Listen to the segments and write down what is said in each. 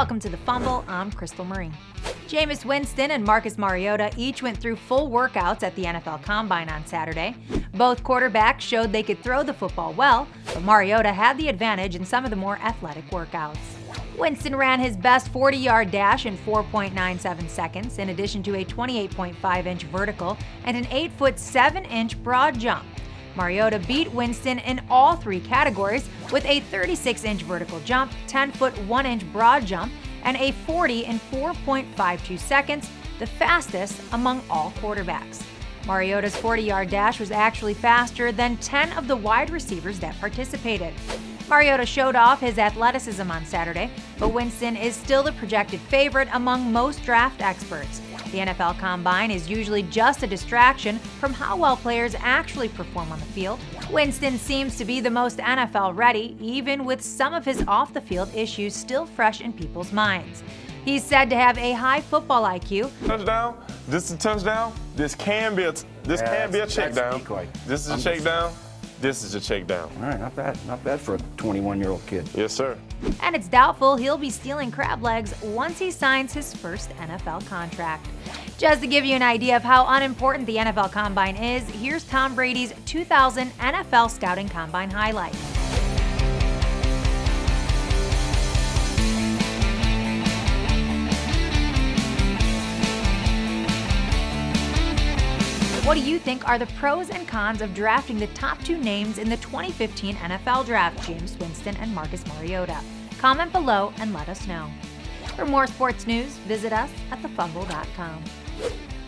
Welcome to The Fumble, I'm Crystal Marie. Jameis Winston and Marcus Mariota each went through full workouts at the NFL Combine on Saturday. Both quarterbacks showed they could throw the football well, but Mariota had the advantage in some of the more athletic workouts. Winston ran his best 40 yard dash in 4.97 seconds, in addition to a 28.5 inch vertical and an 8 foot 7 inch broad jump. Mariota beat Winston in all three categories with a 36 inch vertical jump, 10 foot 1 inch broad jump, and a 40 in 4.52 seconds, the fastest among all quarterbacks. Mariota's 40 yard dash was actually faster than 10 of the wide receivers that participated. Mariota showed off his athleticism on Saturday, but Winston is still the projected favorite among most draft experts. The NFL Combine is usually just a distraction from how well players actually perform on the field. Winston seems to be the most NFL ready, even with some of his off the field issues still fresh in people's minds. He's said to have a high football IQ. Touchdown. This is a touchdown. This can be a this Yeah, can be a that's- check down. decoy. This is a I'm check just- down. This is a check down. All right, not bad. Not bad for a 21 year old kid. Yes, sir. and it's doubtful he'll be stealing crab legs once he signs his first NFL contract. Just to give you an idea of how unimportant the NFL Combine is, here's Tom Brady's 2000 NFL Scouting Combine highlight. What do you think are the pros and cons of drafting the top two names in the 2015 NFL Draft, Jameis Winston and Marcus Mariota? Comment below and let us know. For more sports news, visit us at thefumble.com.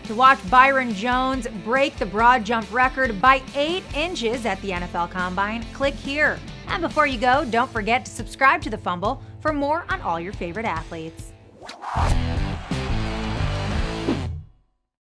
To watch Byron Jones break the broad jump record by 8 inches at the NFL Combine, click here. And before you go, don't forget to subscribe to The Fumble for more on all your favorite athletes.